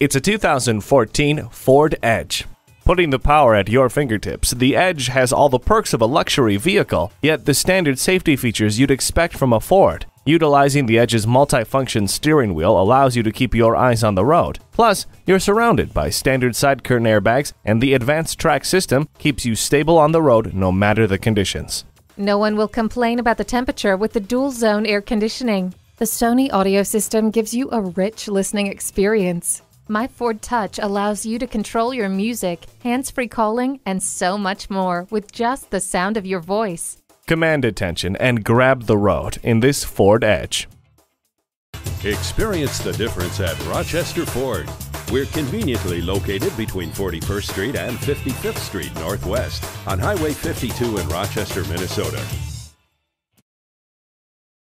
It's a 2014 Ford Edge. Putting the power at your fingertips, the Edge has all the perks of a luxury vehicle, yet the standard safety features you'd expect from a Ford. Utilizing the Edge's multifunction steering wheel allows you to keep your eyes on the road. Plus, you're surrounded by standard side curtain airbags, and the AdvanceTrac system keeps you stable on the road no matter the conditions. No one will complain about the temperature with the dual zone air conditioning. The Sony audio system gives you a rich listening experience. MyFord Touch allows you to control your music, hands free calling, and so much more with just the sound of your voice. Command attention and grab the road in this Ford Edge. Experience the difference at Rochester Ford. We're conveniently located between 41st Street and 55th Street Northwest on Highway 52 in Rochester, Minnesota.